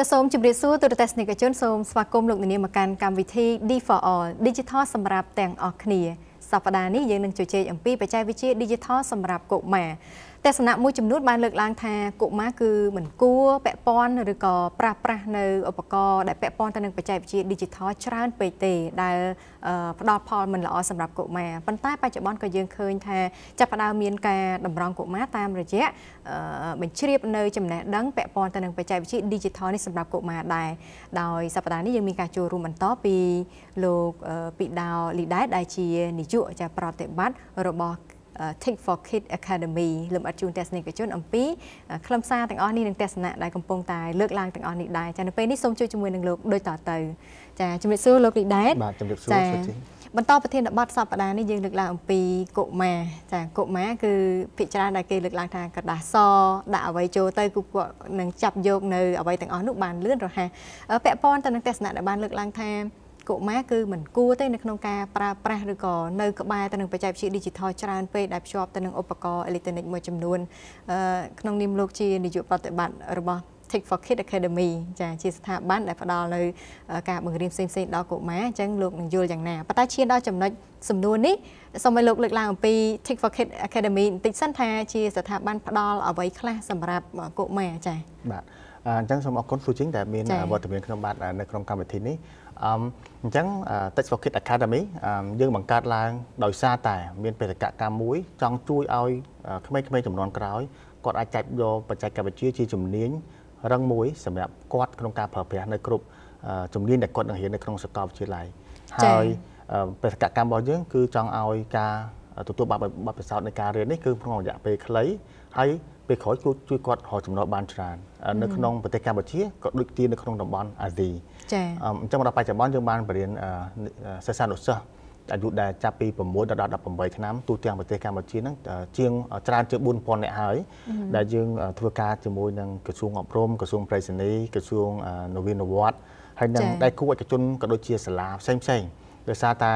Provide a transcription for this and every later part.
ចាសសូមជម្រាបសួរទូរទស្សនិកជនសូមស្វាគមន៍លោកនាងមកកាន់កម្មវិធី D4All Digital សម្រាប់ទាំងអស់គ្នាសប្តាហ៍នេះយើងនឹងជជែកអំពីបច្ចេកវិទ្យា Digital សម្រាប់កុមារ ទស្សនៈមួយចំនួនបានលើកឡើងថាកុមារគឺមិនគួរពាក់ព័ន្ធឬក៏ប្រាស់ប្រាស់នៅឧបករណ៍ដែលពាក់ព័ន្ធទៅនឹងបច្ចេកវិទ្យា Digital ច្រើនពេកទេដែលផ្ដល់ផលមិនល្អសម្រាប់កុមារប៉ុន្តែបច្ចុប្បន្នក៏យើងឃើញថាចាប់ផ្ដើមមានការតម្រង់កុមារតាមរយៈបញ្ជ្រាបនៅចំណេះដឹងពាក់ព័ន្ធទៅនឹងបច្ចេកវិទ្យា Digital នេះសម្រាប់កុមារដែរដោយសប្តាហ៍នេះយើងមានការចូលរួមបន្តពីលោកពីដោលីដែរដែលជានាយកចាប្រតិបត្តិរបស់ Tech for Kid Academy លំអិតជូនទស្សនិកជនអំពីខ្លឹមសារទាំងអស់នេះនិងទស្សនៈដែលកំពុងតែលើកឡើងទាំងអស់នេះដែរចានៅពេលនេះសូមជួយជាមួយនឹងលោកដូចតទៅចាជំរាបសួរលោកលីដែតបាទជំរាបសួរសុជីបន្តប្រធានបទសប្តាហ៍នេះយើងលើកឡើងអំពីកុមារចាកុមារគឺភាគច្រើនដែលគេលើកឡើងថាក្រដាសសដាក់អ្វីចូលទៅគឺគាត់នឹងចាប់យកនៅអ្វីទាំងអស់នោះបានលឿនរហ័សពាក់ព័ន្ធទៅនឹងទស្សនៈដែលបានលើកឡើងថា កុមារគឺមិនគួរទេនៅក្នុងការប្រើប្រាស់ឬក៏នៅក្បែរទៅនឹងបច្ចេកវិទ្យា Digital ច្រើនពេកដែលភ្ជាប់ទៅនឹងឧបករណ៍អេឡិចត្រូនិកមួយចំនួនក្នុងនាមលោកជានាយកប្រតិបត្តិរបស់ Tech for Kids Academy ចាជាស្ថាប័នដែលផ្ដល់នៅការបង្រៀនផ្សេងៗដល់កុមារអញ្ចឹងលោកនឹងយល់យ៉ាងណាប៉ុន្តែឈានដល់ចំណុចសំណួរនេះសូមឲ្យលោកលើកឡើងអំពី Tech for Kids Academy បន្តិចសិនថាជាស្ថាប័នផ្ដល់អ្វីខ្លះសម្រាប់កុមារចាបាទអញ្ចឹងសូមអរគុណស៊ូជីងដែលមានវត្តមានក្នុងបាទនៅក្នុងកម្មវិធីនេះអ ញ្ចឹង Tech for Kids Academy យើងបង្កើតឡើងដោយសារតែ មានបេសកកម្មមួយ ចង់ជួយឲ្យក្មេងៗចំនួនក្រោយគាត់អាចចាច់យកបច្ចេកវិទ្យាជាជំនាញរឹងមួយសម្រាប់គាត់ក្នុងការប្រើប្រាស់នៅគ្រប់ជំនាញដែលគាត់នឹងរៀននៅក្នុងសាកលវិទ្យាល័យហើយបេសកកម្មរបស់យើងគឺចង់ឲ្យការទទួលបានបទពិសោធន៍នៃការរៀននេះគឺក្នុងរយៈពេលខ្លីហើយ ពេលក្រោយជួយជួយគាត់រកចំណូលបានច្រើននៅក្នុងប្រទេសកម្ពុជាក៏ដូចជានៅក្នុងតំបន់អាស៊ីចា៎អញ្ចឹងដល់បច្ចុប្បន្នយើងបានបរៀនសិស្សានុសិស្សអាយុដែលចាប់ពី6ដល់18ឆ្នាំទូទាំងប្រទេសកម្ពុជាហ្នឹងជាងច្រើនជាង4000នាក់ហើយដែលយើងធ្វើការជាមួយនឹងក្រសួងអប់រំក្រសួងប្រៃសណីក្រសួងនវានុវត្តន៍ហើយនឹងដៃគូឯកជនក៏ដូចជាសាលាផ្សេងផ្សេងដោយសារតែ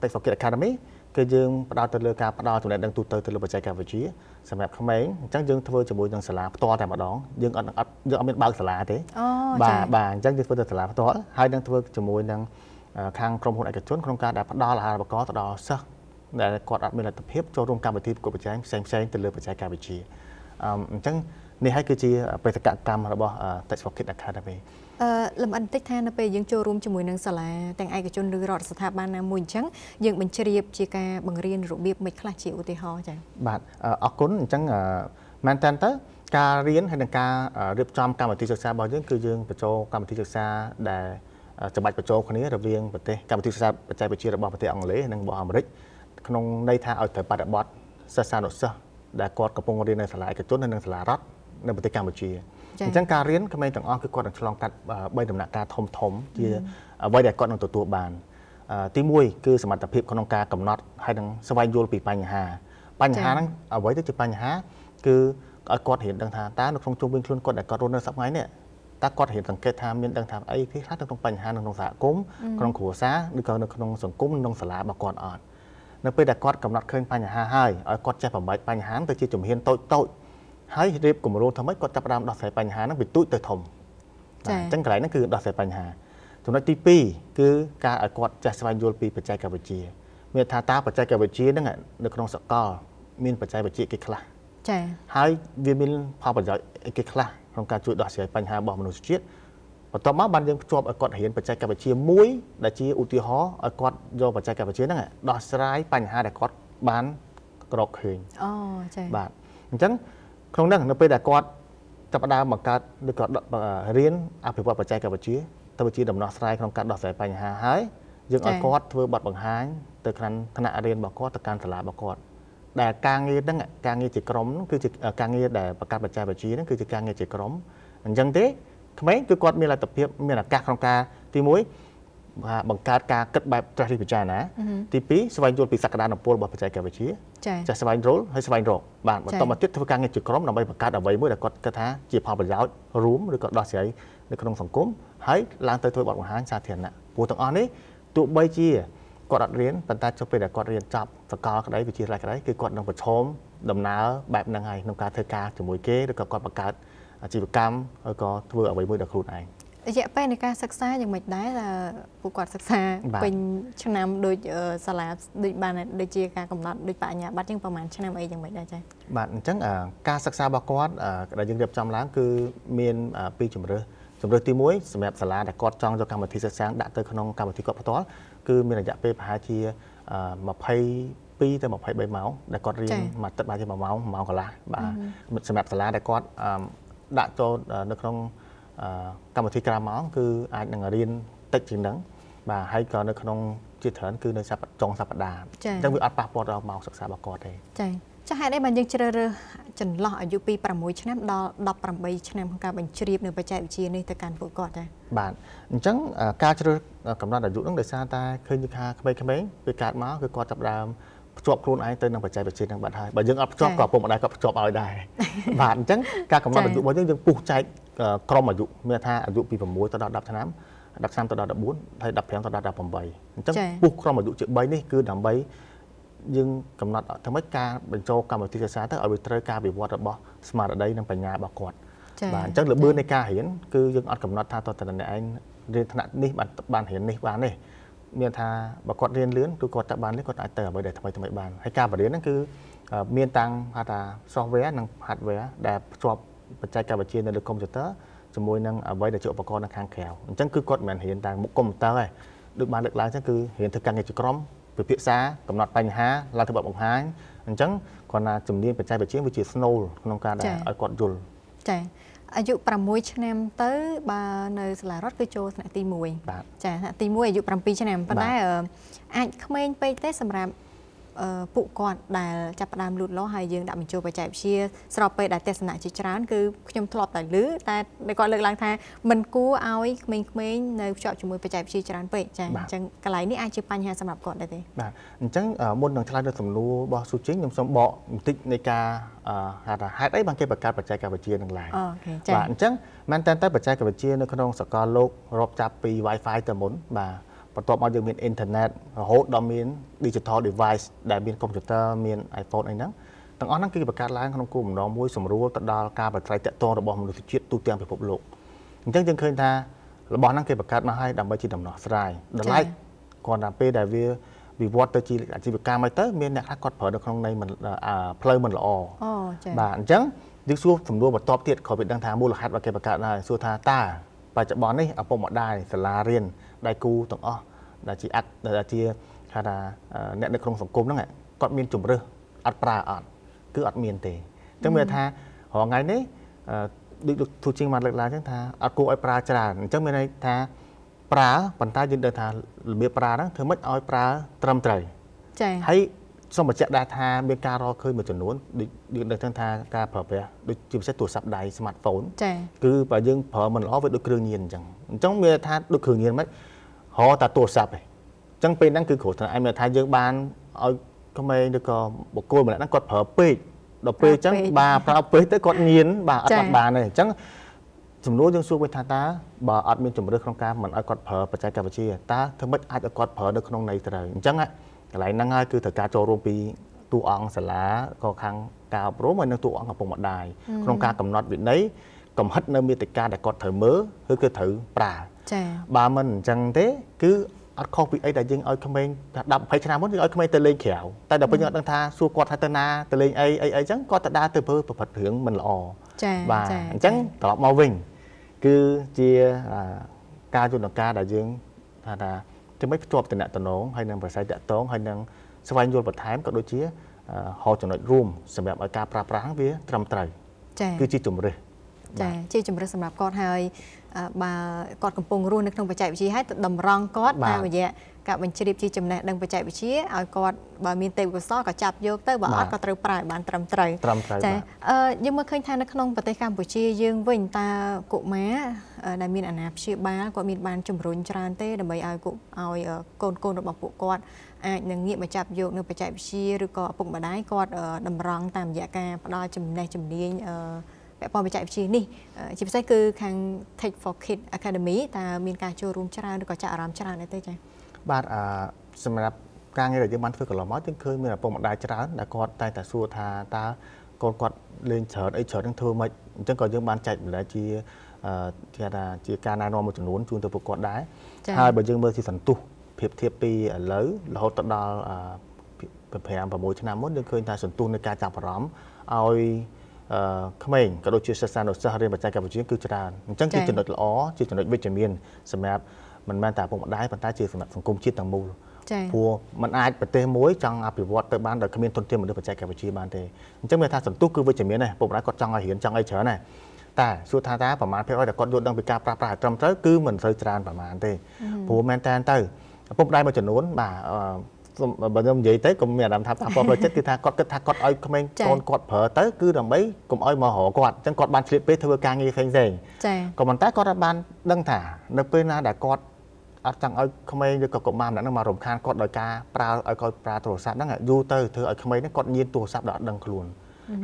Tech for Kids Academy គឺយើងផ្ដោតទៅលើការផ្ដល់ចំណេះដឹងទូទៅទៅលើបច្ចេកវិទ្យាសម្រាប់ក្មេងអញ្ចឹងយើងធ្វើជាមួយនឹងសាលាផ្ទាល់តែម្ដងយើងអត់អត់យើងអត់មានបើកសាលាទេបាទបាទអញ្ចឹងយើងធ្វើទៅសាលាផ្ទាល់ហើយនឹងធ្វើជាមួយនឹងខាងក្រុមហ៊ុនឯកជនក្នុងការដែលផ្ដល់អាហារូបករណ៍ទៅដល់សិស្សដែលគាត់អត់មានលទ្ធភាពចូលរួមកម្មវិធីប្រកួតប្រជែងផ្សេងផ្សេងទៅលើបច្ចេកវិទ្យាអញ្ចឹងនេះហើយគឺជាបេសកកម្មរបស់ Tech for Kids Academy អឺលំអិនតិចថានៅពេលយើងចូលរួមជាមួយនឹងសាលាទាំងឯកជនឬរដ្ឋស្ថាប័នណាមួយអញ្ចឹងយើងបញ្ជ្រាបជាការបង្រៀនរបៀបមិនខ្លះជាឧទាហរណ៍ចា៎បាទអរគុណអញ្ចឹងមែនតើទៅការរៀនហើយនឹងការរៀបចំកម្មវិធីសិក្សារបស់យើងគឺយើងបញ្ចូលកម្មវិធីសិក្សាដែលច្បាច់បញ្ចូលគ្នារវាងប្រទេសកម្មវិធីសិក្សាបច្ចេកវិទ្យារបស់ប្រទេសអង់គ្លេសនិងរបស់អាមេរិកក្នុងន័យថាឲ្យត្រូវបប្រតិបត្តិសិស្សានុសិស្សដែលគាត់កំពុងរៀននៅសាលាឯកជននិងសាលារដ្ឋនៅប្រទេសកម្ពុជា អញ្ចឹងការរៀនក្មេងទាំងអស់គឺគាត់នឹងឆ្លងកាត់3ដំណាក់កាលធំធំជាអ្វីដែលគាត់នឹងទទួលបានទី1គឺសមត្ថភាពក្នុងការកំណត់ហើយនឹងស្វែងយល់ពីបញ្ហា បញ្ហាហ្នឹងអ្វីទៅជាបញ្ហាគឺឲ្យគាត់រៀនដឹងថាតើនៅក្នុងជុំវិញខ្លួនគាត់ដែលគាត់រស់នៅសប្តាហ៍នេះតើគាត់រៀនសង្កេតថាមានដឹងថាអីគេខ្លះនៅក្នុងបញ្ហានៅក្នុងសហគមន៍ក្នុងគ្រួសារឬក៏នៅក្នុងសង្គមក្នុងសាលារបស់គាត់អត់នៅពេលដែលគាត់កំណត់ឃើញបញ្ហាហើយឲ្យគាត់ចេះបំបែកបញ្ហាទៅជាជំហានតូចតូច ហើយរៀបគម្រោងធ្វើម៉េចគាត់ចាប់ផ្ដើមដោះស្រាយបញ្ហាហ្នឹងពីទូចទៅធំចា៎អញ្ចឹងកន្លែងហ្នឹងគឺដោះស្រាយបញ្ហាចំណុចទី2គឺការឲ្យគាត់ចេះស្វែងយល់ពីបច្ចេកវិទ្យាមានថាតើបច្ចេកវិទ្យាហ្នឹងនៅក្នុងសកល មានបច្ចេកវិទ្យាគេខ្លះចា៎ហើយវាមានផលប្រយោជន៍អីគេខ្លះក្នុងការជួយដោះស្រាយបញ្ហារបស់មនុស្សជាតិបន្ទាប់មកបានយើងភ្ជាប់ឲ្យគាត់រៀនបច្ចេកវិទ្យាមួយដែលជាឧទាហរណ៍ឲ្យគាត់យកបច្ចេកវិទ្យាហ្នឹងដោះស្រាយបញ្ហាដែលគាត់បានក្រកឃើញអូចា៎បាទអញ្ចឹង ក្នុងនោះនៅពេលដែលគាត់ចាប់ផ្ដើមបង្កើតឬក៏រៀនអភិវឌ្ឍបច្ចេកវិទ្យាទៅជាដំណោះស្រាយក្នុងការដោះស្រាយបញ្ហាហើយយើងឲ្យគាត់ធ្វើបទបង្ហាញទៅខាងថ្នាក់រៀនរបស់គាត់ទៅកាន់សាលារបស់គាត់ដែលការងារហ្នឹងការងារជាក្រុមហ្នឹងគឺជាការងារដែលបង្កើតបច្ចេកវិទ្យាហ្នឹងគឺជាការងារជាក្រុមអញ្ចឹងទេក្មេងគឺគាត់មានលទ្ធភាពមានឱកាសក្នុងការទី1 បង្កើតការគិតបែបត្រិះរិះពិចារណាទី2ស្វែងយល់ពីសក្តានុពលរបស់បច្ចេកវិទ្យាចាស្វែងរលហើយស្វែងរកបាទបន្តមកទៀតធ្វើការងារជាក្រុមដើម្បីបង្កើតអ្វីមួយដែលគាត់គិតថាជាផលប្រយោជន៍រួមឬក៏ដោះស្រាយនៅក្នុងសង្គមហើយឡើងទៅធ្វើបទបង្ហាញសាធារណៈព្រោះទាំងអស់នេះទោះបីជាគាត់អត់រៀនប៉ុន្តែចុះពេលដែលគាត់រៀនចប់សកលក្តីវិទ្យាល័យក្តីគឺគាត់នឹងប្រឈមដំណើរបែបហ្នឹងហើយក្នុងការធ្វើការជាមួយគេឬក៏គាត់បង្កើតអាជីវកម្មហើយក៏ធ្វើអ្វីមួយដល់ខ្លួនឯង រយៈពេលនៃការសិក្សាយ៉ាងម៉េចដែរថាពួកគាត់សិក្សាពេញឆ្នាំដូចសាលាដូចបានដូចជាការកំណត់ដូចបញ្ញាបត្រជាងប្រហែលឆ្នាំអីយ៉ាងម៉េចដែរចា៎បាទអញ្ចឹងការសិក្សារបស់គាត់ដែលយើងរៀបចំឡើងគឺមានពីរជំរើសជំរើសទី1សម្រាប់សាលាដែលគាត់ចង់យកកម្មវិធីសិក្សាដាក់ទៅក្នុងកម្មវិធីគាត់ផ្ទាល់គឺមានរយៈពេលប្រហែលជា22ទៅ23ម៉ោងដែលគាត់រៀនមួយទឹកប្រហែលជា1ម៉ោង1ម៉ោងកន្លះបាទសម្រាប់សាលាដែលគាត់ដាក់ចូលនៅក្នុងកម្ម វិធីក្រៅម៉ោងគឺអាចនឹងរៀនតិចជាងហ្នឹងបាទហើយក៏នៅក្នុងជាច្រើនគឺនៅសប្តាហ៍ចុងសប្តាហ៍អញ្ចឹងវាអត់ប៉ះពាល់ដល់ម៉ោងសិក្សារបស់គាត់ទេចា៎ចាហេតុអីបានយើងជ្រើសរើសចន្លោះអាយុពី6ឆ្នាំដល់18ឆ្នាំក្នុងការបញ្ជ្រាបនៅបច្ចេកវិទ្យានេះទៅកាន់ពួកគាត់ចាបាទអញ្ចឹងការជ្រើសកំណត់អាយុហ្នឹងដោយសារតែឃើញថាក្មេងៗពេលកើតមកគឺគាត់ចាប់ដើមភ្ជាប់ខ្លួនឯងទៅនឹងបច្ចេកវិទ្យានឹងបាត់ហើយបើយើងអត់ភ្ជាប់ក៏ពុកម្ដាយក៏ភ្ជាប់ឲ្យដែរបាទអញ្ចឹងការកំណត់អាយុរបស់យើងយើងពុះចែក ក្រុមអាយុមានថាអាយុពី6ទៅដល់10ឆ្នាំ10ឆ្នាំទៅដល់14ហើយ15ទៅដល់18អញ្ចឹងពុះក្រុមអាយុជា3នេះគឺដើម្បីយើងកំណត់ធ្វើម៉េចការបញ្ចូលកម្មវិធីសិក្សាទៅឲ្យវាត្រូវការវិវត្តរបស់ស្មារតីនិងបញ្ញារបស់គាត់បាទអញ្ចឹងល្បឿននៃការរៀនគឺយើងអត់កំណត់ថាតើតើអ្នកឯងរៀនថ្នាក់នេះបានបានរៀននេះបាននេះមានថាបើគាត់រៀនលឿនគឺគាត់ទៅបាននេះគាត់អាចទៅអ្វីដែលថ្មីថ្មីបានហើយការបរៀនហ្នឹងគឺមានតាំងហៅថា software និង hardware ដែលភ្ជាប់ បច្ចេកវិទ្យានៅលើកុំព្យូទ័រជាមួយនឹងអ្វីដែលជាឧបករណ៍នៅខាងក្រៅអញ្ចឹងគឺគាត់មិនមែនរៀនតែមុខកុំព្យូទ័រទេដូចបានលើកឡើងអញ្ចឹងគឺរៀនធ្វើការងារជាក្រុមពិភាក្សាកំណត់បញ្ហាឡើងទៅបបបង្ហាញអញ្ចឹងគាត់ណាជំនាញបច្ចេកវិទ្យាវាជា snow ក្នុងការដែលឲ្យគាត់យល់ចា៎អាយុ6ឆ្នាំទៅបើនៅសាលារដ្ឋគឺចូលថ្នាក់ទី1ចាថ្នាក់ទី1អាយុ7ឆ្នាំប៉ុន្តែអាចក្មេងពេកទេសម្រាប់ ពួកគាត់ដែលចាប់ផ្ដើមលូតលាស់ហើយយើងដាក់បញ្ចូលបច្ចេកវិទ្យាស្របពេលដែលទស្សនៈជាច្រើនគឺខ្ញុំធ្លាប់តែឮតែគាត់លើកឡើងថាមិនគួរឲ្យក្មេងៗនៅភ្ជាប់ជាមួយបច្ចេកវិទ្យាច្រើនពេកចាអញ្ចឹងកន្លែងនេះអាចជាបញ្ហាសម្រាប់គាត់ដែរទេបាទអញ្ចឹងមុននឹងឆ្លើយទៅសំណួររបស់ស៊ូជីងខ្ញុំសូមបកបន្តិចនៃការហៅថាហេតុអីបានគេបង្កើតបច្ចេកវិទ្យានឹងឡើងអូខេចាបាទអញ្ចឹងមែនតើបច្ចេកវិទ្យានៅក្នុងសកលលោករាប់ចាប់ពី Wi-Fi ទៅមុនបាទ បន្ទាប់មកយើងមានអ៊ីនធឺណិតរហូតដល់មាន digital device ដែលមានកុំព្យូទ័រមាន iPhone អីហ្នឹងទាំងអស់ហ្នឹងគឺបង្កើតឡើងក្នុងគោលបំណងមួយសម្រួលទៅដល់ការប្រតិបត្តិតាក់ទងរបស់មនុស្សជាតិទូទាំងពិភពលោកអញ្ចឹងយើងឃើញថារបស់ហ្នឹងគេបង្កើតមកឲ្យដើម្បីជាដំណោះស្រាយដល់ឡែកគ្រាន់តែពេលដែលវាវិវត្តទៅជាអាជីវកម្មឲ្យទៅមានអ្នកខ្លះគាត់ប្រើនៅក្នុងន័យមិនផ្លូវមិនល្អអូចា៎បាទអញ្ចឹងយើងសួរសំណួរបន្ទាប់ទៀតក៏វាដឹងថាមូលហេតុរបស់គេបង្កើតហើយសួរថាតើ បច្ចុប្បន្ននេះឪពុកម្ដាយសាលារៀនដៃគូទាំងអស់ដែលជាអត្តដែលជាថាថាអ្នកនៅក្នុងសង្គមហ្នឹងគាត់មានជំរើសអត់ប្រើអត់គឺអត់មានទេអញ្ចឹងមានថារហងៃនេះដូចលោកទូជាងបានលើកឡើងអញ្ចឹងថាអត់គួរឲ្យប្រើច្រើនអញ្ចឹងមានន័យថាប្រើប៉ុន្តែយើងដឹងថារបៀបប្រើហ្នឹងធ្វើម៉េចឲ្យប្រើត្រឹមត្រូវចា៎ហើយ សូមបញ្ជាក់ដែរថាមានការរកឃើញមួយចំនួនដូចយើងដឹងថាការប្រើប្រាស់ដូចជាពិសេសទូរស័ព្ទដៃ smartphone ចា៎គឺបើយើងប្រើមិនល្អវាដូចគ្រឿងញៀនអញ្ចឹងអញ្ចឹងមានថាដូចគ្រឿងញៀនមិនរកតែទូរស័ព្ទឯងអញ្ចឹងពេលហ្នឹងគឺគ្រូថាឯងមានថាយើងបានឲ្យក្មេងឬក៏បុគ្គលម្នាក់ហ្នឹងគាត់ប្រើពេកដល់ពេលអញ្ចឹងបាទប្រើពេកទៅគាត់ញៀនបាទអត់អត់បានទេអញ្ចឹងចំនួនយើងសួរវិញថាតើបើអត់មានជំរឿក្នុងការមិនឲ្យគាត់ប្រើបច្ចេកវិទ្យាតើធ្វើម៉េចអាចឲ្យគាត់ប្រើនៅក្នុងន័យត្រូវអញ្ចឹង កន្លែងហ្នឹងហើយគឺត្រូវការចូលរួមពីតួអង្គសាលាក៏ខាងការអប់រំហើយនិងតួអង្គឪពុកម្ដាយក្នុងការកំណត់វិន័យកំហិតនៅមេតិកាដែលគាត់ត្រូវមើលឬគឺត្រូវប្រើចា៎បើមិនអញ្ចឹងទេគឺអត់ខុសពីអីដែលយើងឲ្យក្មេង10 20ឆ្នាំមុនយើងឲ្យក្មេងទៅលេងក្រៅតែដល់ពេលយើងអត់ដឹងថាសួរគាត់ថាទៅណាទៅលេងអីអីអីចឹងគាត់ទៅដើរទៅធ្វើប្រព្រឹត្តរឿងមិនល្អចា៎បាទអញ្ចឹងត្រឡប់មកវិញគឺជាការយន្តការដែលយើងថាថា ជំនួយភ្ជាប់តំណតំណងហើយនឹងប្រស័យតាក់តងហើយនឹងស្វែងយល់បន្ថែមក៏ដូចជាហៅចំណុចរួមសម្រាប់ឲ្យការប្រើប្រាស់វាត្រឹមត្រូវចា៎គឺជាជំរឿសចាជាជំរឿសសម្រាប់គាត់ហើយបើគាត់កំពុងរស់នៅក្នុងបច្ចេកវិទ្យាហើយទៅតម្រង់គាត់តាមរយៈ ការបញ្ជ្រាបជាចំណេះដឹងបច្ចេកវិទ្យាឲ្យគាត់បើមានទេពកោសលក៏ចាប់យកទៅបើអត់ក៏ត្រូវប្រើឲ្យបានត្រឹមត្រូវត្រឹមត្រូវចាអឺយើងមើលឃើញថានៅក្នុងប្រទេសកម្ពុជាយើងវិញតើកុមារដែលមានអាណាព្យាបាលគាត់មានបានជំរុញច្រើនទេដើម្បីឲ្យឲ្យកូនកូនរបស់ពួកគាត់អាចនឹងងាកមកចាប់យកនៅបច្ចេកវិទ្យាឬក៏ឪពុកម្ដាយគាត់តម្រង់តាមរយៈការផ្ដល់ចំណេះជំនាញអឺពាក់ព័ន្ធបច្ចេកវិទ្យានេះជាពិសេសគឺខាង Tech for Kids Academy តើមានការចូលរួមច្រើនឬក៏ចាក់អារម្មណ៍ច្រើនទេចា៎ បាទអឺសម្រាប់ការងារដែលយើងបានធ្វើកន្លងមកយើងឃើញមានឪពុកម្ដាយច្រើនដែលគាត់តែតែសួរថាតើកូនគាត់លេងច្រើនអីច្រើននឹងធ្វើមិនអញ្ចឹងក៏យើងបានចែកម្លែកជាគេថាជាការណែនាំមួយចំនួនជូនទៅពួកគាត់ដែរហើយបើយើងមើលជាសន្ទុះភាពធៀបពីឥឡូវរហូតដល់5 6ឆ្នាំមុនយើងឃើញថាសន្ទុះនៃការចាប់អារម្មណ៍ឲ្យក្មេងក៏ដូចជាសិស្សានុសិស្សរៀនបច្ចេកវិទ្យាគឺច្រើនអញ្ចឹងជាចំណុចល្អជាចំណុចវិជ្ជមានសម្រាប់ មិនមែនតែពុកម្ដាយប៉ុន្តែជាសម្រាប់សង្គមជាតិទាំងមូលព្រោះมันអាចប្រទេសមួយចង់អភិវឌ្ឍទៅបានដោយគ្មានទុនធានមនុស្សបច្ចេកវិទ្យាបានទេអញ្ចឹងមានថាសន្ទុះគឺវិជ្ជមានដែរពុកម្ដាយគាត់ចង់ឲ្យរៀនចង់ឲ្យច្រើនដែរតែសួរថាតើប្រមាណភាគរយដែលគាត់យល់ដឹងពីការប្រើប្រាស់ឲ្យត្រឹមត្រូវគឺមិនសូវច្រើនប្រមាណទេព្រោះមែនតើទៅពុកម្ដាយមួយចំនួនបាទបើខ្ញុំនិយាយទៅកុំមានអារម្មណ៍ថាប៉ះពាល់ផ្លូវចិត្តគឺថាគាត់គិតថាគាត់ឲ្យក្មេងកូនគាត់ប្រើទៅគឺដើម្បីកុំឲ្យមករកគាត់អញ្ចឹងគាត់បានឆ្លៀតពេលធ្វើការងារផ្សេងផ្សេងចា៎ក៏ប៉ុន្តែគាត់បានដឹងថានៅពេលណាដែលគាត់ អត់ចង់ឲ្យក្មេងឬក៏កុមារម្នាក់ហ្នឹងមករំខានគាត់ដោយការប្រើឲ្យគាត់ប្រើទូរស័ព្ទហ្នឹងយូរទៅធ្វើឲ្យក្មេងហ្នឹងគាត់ញៀនទូរស័ព្ទដល់អត់ដឹងខ្លួន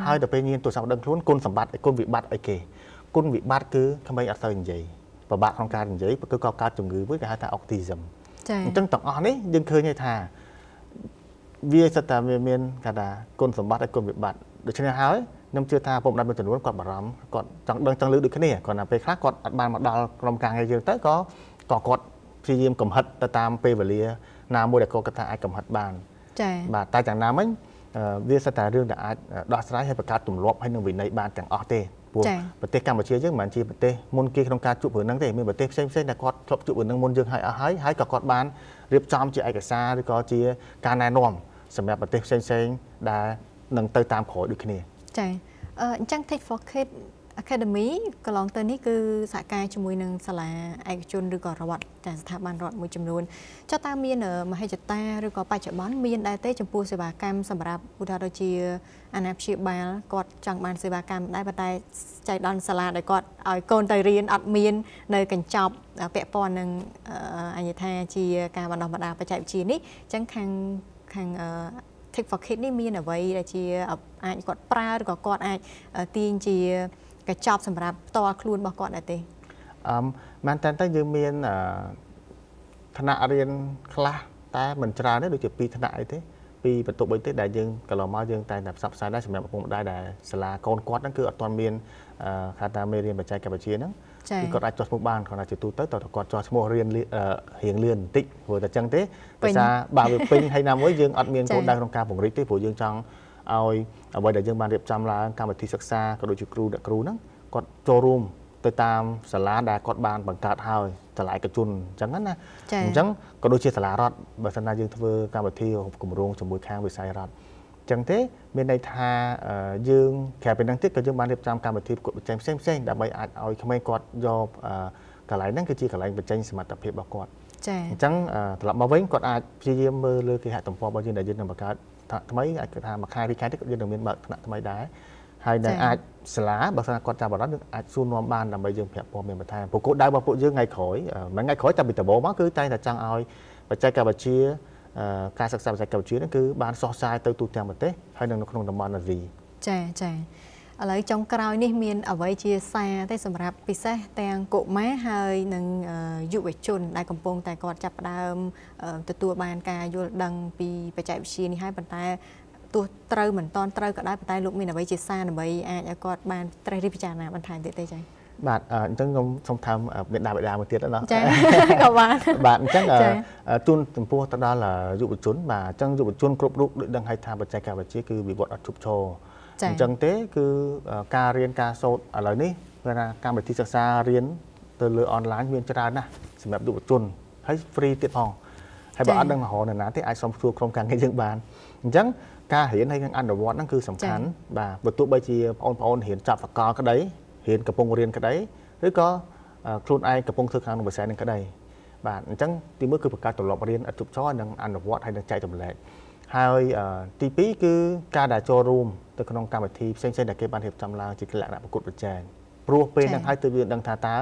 ហើយដល់ពេលញៀនទូរស័ព្ទដឹងខ្លួនគុណសម្បត្តិគុណវិបត្តិអីគេគុណវិបត្តិគឺក្មេងអត់សូវនិយាយពិបាកក្នុងការនិយាយគឺក៏កើតជំងឺមួយគេហៅថា autism ចា៎អញ្ចឹងទាំងអស់នេះយើងឃើញថាវាសិតតែវាមានគេថាគុណសម្បត្តិហើយគុណវិបត្តិដូច្នេះហើយខ្ញុំជឿថាពុកម្ដាយមួយចំនួនគាត់បារម្ភគាត់ចង់ដឹងចង់លឺដូចគ្នាគាត់ណាពេលខ្លះគាត់អត់បានមកដល់ក្រុមការងារយើងទៅក៏ក៏គាត់ ព្យាយាមកំហិតទៅតាមពេលវេលាណាមួយដែលគាត់គិតថាអាចកំហិតបានចា៎បាទតែយ៉ាងណាមិញវាសិតតែរឿងដែលអាចដោះស្រាយហើយបង្កើតទម្លាប់ហើយនឹងវិន័យបានទាំងអស់ទេព្រោះប្រទេសកម្ពុជាយើងមិនមែនជាប្រទេសមុនគេក្នុងការជួបរឿងហ្នឹងទេមានប្រទេសផ្សេងផ្សេងដែលគាត់ធ្លាប់ជួបរឿងហ្នឹងមុនយើងហើយអស់ហើយហើយក៏គាត់បានរៀបចំជាឯកសារឬក៏ជាការណែនាំសម្រាប់ប្រទេសផ្សេងផ្សេងដែលនឹងទៅតាមក្រោយដូចគ្នាចាអញ្ចឹង Take for Kids Academy កន្លងទៅនេះគឺសហការជាមួយនឹងសាលាឯកជនឬក៏រដ្ឋចាស្ថាប័នរដ្ឋមួយចំនួនចុះតើមានមហិច្ឆតាឬក៏បច្ចុប្បន្នមានដែរទេចំពោះសេវាកម្មសម្រាប់ឧទាហរណ៍ដូចជាអាណាព្យាបាលគាត់ចង់បានសេវាកម្មដែរប៉ុន្តែចៃដន្យសាលាដែលគាត់ឲ្យកូនទៅរៀនអត់មាន នៅកញ្ចប់ពាក់ព័ន្ធនឹងអញ្ញថាជាការបណ្ដុះបណ្ដាលបច្ចេកវិទ្យានេះអញ្ចឹងខាងខាង Tech for Kids នេះមានអ្វីដែលជាអាចគាត់ប្រើឬក៏គាត់អាចទាញជា កញ្ចប់សម្រាប់ផ្ទាល់ខ្លួនរបស់គាត់ដែរទេអឺមែនតើទៅយើងមានថ្នាក់រៀនខ្លះតែមិនច្រើនទេដូចជា2ថ្នាក់អីទេពីបន្ទប់អីទេដែលយើងកន្លងមកយើងតែតែផ្សព្វផ្សាយដែរសម្រាប់ឪពុកម្ដាយដែលសាលាកូនគាត់ហ្នឹងគឺអត់ទាន់មានខាតាមេរៀនបច្ចេកវិទ្យាហ្នឹងគឺគាត់អាចចុះឈ្មោះបានគ្រាន់តែជាទូទៅតើគាត់ចុះឈ្មោះរៀនរៀងលឿនបន្តិចព្រោះតែចឹងទេដោយសារបើវាពេញហើយណាមួយយើងអត់មានគោលដៅក្នុងការពង្រីកទេព្រោះយើងចង់ ឲ្យអ្វីដែលយើងបានរៀបចំឡើងកម្មវិធីសិក្សាក៏ដូចជាគ្រូអ្នកគ្រូហ្នឹងគាត់ចូលរួមទៅតាមសាលាដែលគាត់បានបង្កើតហើយសាលាឯកជនអញ្ចឹងណាអញ្ចឹងក៏ដូចជាសាលារដ្ឋបើសិនណាយើងធ្វើកម្មវិធីគម្រោងជាមួយខាងវិស័យរដ្ឋអញ្ចឹងទេមានន័យថាយើងក្រៅពីហ្នឹងទៀតក៏យើងបានរៀបចំកម្មវិធីប្រកួតប្រជែងផ្សេងផ្សេងដើម្បីអាចឲ្យក្មេងគាត់យកកន្លែងហ្នឹងគឺជាកន្លែងបញ្ចេញសមត្ថភាពរបស់គាត់ ចា៎អញ្ចឹងត្រឡប់មកវិញគាត់អាចព្យាយាមមើលលើគេហទំព័ររបស់យើងដែលយើងនឹងបង្កើតថ្មីអាចថាមួយខែពីរខែទៀតយើងនឹងមានបើកថ្នាក់ថ្មីដែរហើយនឹងអាចសាលាបើសិនគាត់ចាប់អារម្មណ៍យើងអាចសួរនាំបានដើម្បីយើងប្រាប់ព័ត៌មានបន្ថែមព្រោះគោលដៅរបស់ពួកយើងថ្ងៃក្រោយមិនថ្ងៃក្រោយតែពីដំបូងមកគឺតែតែចង់ឲ្យបច្ចេកវិទ្យាការសិក្សាបច្ចេកវិទ្យានេះគឺបានសោះសាយទៅទូទាំងប្រទេសហើយនៅក្នុងតំបន់អាស៊ីចាចា ឥឡូវចុងក្រោយនេះមានអ្វីជាសារទេសម្រាប់ពិសេសទាំងកុមារហើយនិងយុវជន ដែលកំពុងតែគាត់ចាប់ផ្ដើមទទួលបានការយល់ដឹងពីបច្ចេកវិទ្យានេះហើយប៉ុន្តែទោះត្រូវមិនតន់ត្រូវក៏ដោយប៉ុន្តែលោកមានអ្វីជាសារដើម្បីអាចឲ្យគាត់បានត្រេះរិះពិចារណាបន្ថែមទៀតទេចា៎បាទអញ្ចឹងខ្ញុំសូមថែមមេដាបេដាមួយទៀតណាចាក៏បានបាទអញ្ចឹងទូនចំពោះទៅដល់យុវជនបាទអញ្ចឹងយុវជនគ្រប់រូបដូចដឹងហើយថាបច្ចេកវិទ្យាគឺវិវត្តអត់ឈប់ឈរ អញ្ចឹងទេគឺការរៀនការសូត្រឥឡូវនេះគឺថាកម្មវិធីសិក្សារៀនទៅលើអនឡាញមានច្រើនណាស់សម្រាប់យុវជនហើយ free ទៀតផងហើយបើអត់ដឹងរហនណាទេអាចសុំសួរក្រុមការងារយើងបានអញ្ចឹងការរៀនហើយនឹងអនុវត្តហ្នឹងគឺសំខាន់បាទបើទោះបីជាបងប្អូនរៀនចប់សកលក្តីរៀនកំពុងរៀនក្តីឬក៏ខ្លួនឯងកំពុងធ្វើខាងក្នុងវិស័យនឹងក្តីបាទអញ្ចឹងទីមួយគឺបង្កើតទម្លាប់រៀនឥតជប់ចោលនិងអនុវត្តហើយនឹងចែកចម្លែកហើយទី2គឺការដែលចូលរួម ទៅក្នុងកម្មវិធីផ្សេងៗដែលគេបានរៀបចំឡើងជាលក្ខណៈប្រកួតប្រជែងព្រោះពេលហ្នឹងហើយទើបយើងដឹងថាតើ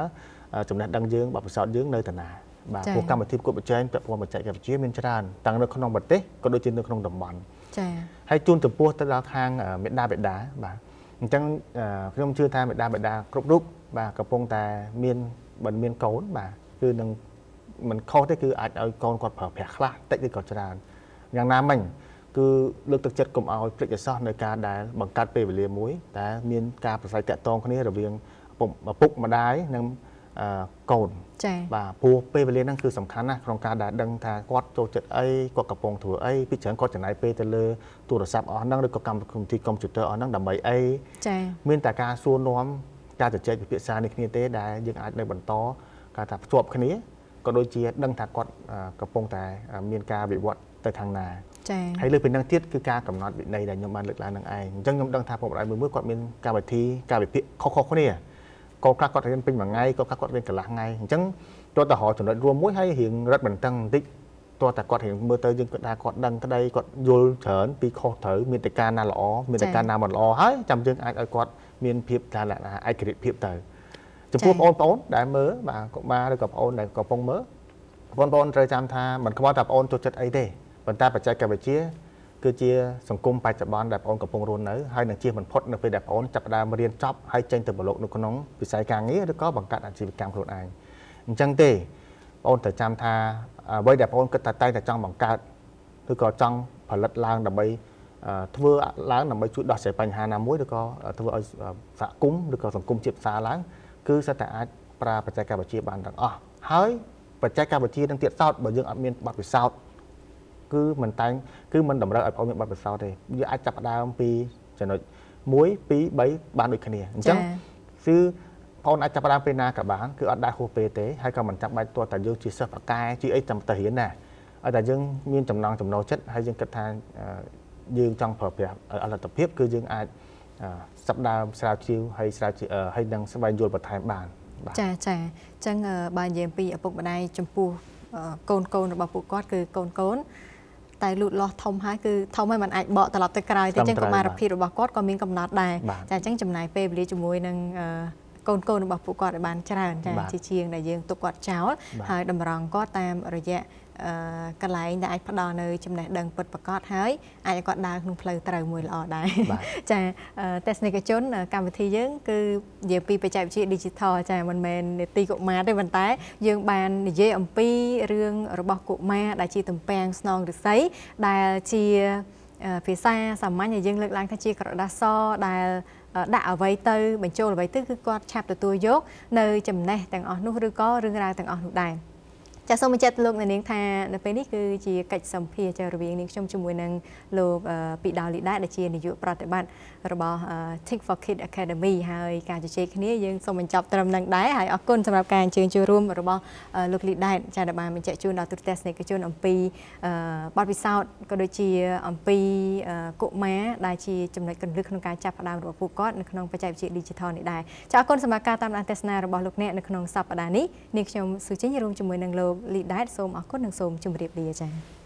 ចំណេះដឹងយើងបទពិសោធន៍យើងនៅតាណាបាទព្រោះកម្មវិធីប្រកួតប្រជែងពាក់ព័ន្ធបច្ចេកវិទ្យាមានច្រើនទាំងនៅក្នុងប្រទេសក៏ដូចជានៅក្នុងតំបន់ចា៎ហើយជូនចំពោះទៅដល់ខាងមេដាបេដាបាទអញ្ចឹងខ្ញុំជឿថាមេដាបេដាគ្រប់រូបបាទកំពុងតែមានបើមានកូនបាទគឺនឹងមិនខុសទេគឺអាចឲ្យកូនគាត់ប្រើប្រាស់ខ្លះតិចឬក៏ច្រើនយ៉ាងណាមិញ គឺគឺលើកទឹកចិត្តកុំឲ្យភ្លេចឲ្យសោះនៅការដែលបង្កើតពេលវេលាមួយតែមានការប្រស័យតាក់ទងគ្នារវាងឪពុកម្ដាយនិងកូនចា៎បាទព្រោះពេលវេលាហ្នឹងគឺសំខាន់ណាស់ក្នុងការដែលដឹងថាគាត់ចូលចិត្តអីគាត់កំពុងធ្វើអីពីច្រើនគាត់ចំណាយពេលទៅលើទូរស័ព្ទអស់ហ្នឹងឬក៏កម្មវិធីកុំព្យូទ័រអស់ហ្នឹងដើម្បីអីចា៎មានតែការសួរនាំការជជែកពិភាក្សានេះគ្នាទេដែលយើងអាចនៅបន្តការថាភ្ជាប់គ្នាក៏ដូចជាដឹងថាគាត់កំពុងតែមានការវិវត្ត ទៅខាងណាចា៎ហើយលើពីនឹងទៀតគឺការកំណត់វិន័យដែលខ្ញុំបានលើកឡើងនឹងឯងអញ្ចឹងខ្ញុំដឹងថាពុកម្ដាយមួយមួយគាត់មានការវិធីការវិភាគខុសៗគ្នាកូនខ្លះគាត់រៀនពេញមួយថ្ងៃកូនខ្លះគាត់រៀនកន្លះថ្ងៃអញ្ចឹងចូលទៅរកចំណុចរួមមួយហើយរៀងរឹតបន្តឹងបន្តិចតើតែគាត់រៀងមើលទៅយើងគាត់ថាគាត់ដឹងក្តីគាត់យល់ច្រើនពីខុសត្រូវមានតែការណាល្អមានតែការណាមិនល្អហើយចាំយើងអាចឲ្យគាត់មានភាពថាលក្ខណៈឯករាជ្យភាពទៅចំពោះបងប្អូនដែលមើលបាទកុមារឬក៏បងប្អូនដែលកំពុងមើលបងប្អូនត្រូវចាំថាមិនខ្វល់តែបងប្អូនចូលចិត្តអីទេ ប៉ុន្តែបច្ចេកវិទ្យាគឺជាសង្គមបច្ចុប្បន្នដែលបងកំពុងរស់នៅហើយនឹងជៀសមិនផុតនៅពេលដែលបងចាប់ផ្ដើមរៀនចប់ហើយចេញទៅប្រឡូកនៅក្នុងវិស័យការងារឬក៏បង្កើតអាជីវកម្មខ្លួនឯងអញ្ចឹងទេបងត្រូវចាំថាអ្វីដែលបងគិតថាតែតែចង់បង្កើតឬក៏ចង់ផលិតឡើងដើម្បីធ្វើឡើងដើម្បីជួយដោះស្រាយបញ្ហាណាមួយឬក៏ធ្វើឲ្យសហគមន៍ឬក៏សង្គមជាតិផ្សារឡើង គឺសិតតែអាចប្រើបច្ចេកវិទ្យាបានទាំងអស់ហើយបច្ចេកវិទ្យានឹងទៀតសោតបើយើងអត់មានបទពិសោធន៍ គឺមិនតែងគឺមិនតម្រូវឲ្យបងមានបទពិសោធន៍ទេវាអាចចាប់ផ្ដើមពីចំណុច1 2 3បានដូចគ្នាអញ្ចឹងគឺបងអាចចាប់ផ្ដើមពេលណាក៏បានគឺអត់ដែរហួសពេលទេហើយក៏មិនចាំបាច់ទាល់តែយើងជាសិស្សប្រកែជាអីចាំទៅរៀនណាឲ្យតែយើងមានចំណងចំណូលចិត្តហើយយើងគិតថាយើងចង់ប្រើប្រាស់អលទ្ធភាពគឺយើងអាចសប្តាហ៍ស្រាវជ្រាវហើយស្រាវជ្រាវហើយនឹងស្វែងយល់បន្ថែមបានចាចាអញ្ចឹងបើនិយាយពីឪពុកម្ដាយចំពោះកូនកូនរបស់ពួកគាត់គឺកូនកូន តែលូតលាស់ធំហើយគឺធំហើយมันអាចបកត្រឡប់ទៅក្រោយទេអញ្ចឹងកុមារភាពរបស់គាត់ក៏មានកំណត់ដែរចាអញ្ចឹងចំណាយពេលវេលាជាមួយនឹង កូនកូនរបស់ពួកគាត់ឲ្យបានច្រើនចាជាជាងដែលយើងទុកគាត់ចោលហើយតម្រង់គាត់តាមរយៈកន្លែងដែលអាចផ្ដល់នៅចំណេះដឹងពិតប្រាកដហើយអាចឲ្យគាត់ដើរក្នុងផ្លូវត្រូវមួយល្អដែរចាទស្សនិកជន កម្មវិធីយើងគឺនិយាយពីបច្ចេកវិទ្យា Digital ចាមិនមែននីតិកុមារទេប៉ុន្តែ យើងបាននិយាយអំពីរឿងរបស់កុមារដែលជាទំពាំងស្នងឫស្សីដែលជាភាសាសាមញ្ញដែលយើងលើកឡើងថាជាក្រដាសសដែល ដាក់អ្វីទៅបញ្ចូលអ្វីទៅគឺគាត់ឆាប់ទទួលយកនៅចំណេះទាំងអស់នោះឬក៏រឿងរ៉ាវទាំងអស់នោះដែរ ចាសសូមបញ្ជាក់លោកនាងថានៅពេលនេះគឺជាកិច្ចសម្ភារចារវាងនាងខ្ញុំជាមួយនឹងលោកពីដាលីដាដែលជានាយកប្រតិបត្តិរបស់ Think for Kid Academy ហើយការជជែកគ្នាយើងសូមបញ្ចប់ត្រឹមនឹងដែរហើយអរគុណសម្រាប់ការអញ្ជើញចូលរួមរបស់លោកលីដាចាដែលបានបញ្ជាក់ជូនដល់ទូទស្សនិកជនអំពីបទពិសោធន៍ក៏ដូចជាអំពីកុមារដែលជាចំណុចកន្លឹះក្នុងការចាប់ផ្ដើមរបស់ពួកគាត់នៅក្នុងបច្ចេកវិទ្យា Digital នេះដែរចាអរគុណសម្រាប់ការតាមដានទស្សនារបស់លោកអ្នកនៅក្នុងសប្តាហ៍នេះនាងខ្ញុំស៊ូជីងរួមជាមួយនឹងលោកលីដែតសូមអរគុណនិងសូមជម្រាបលាចា៎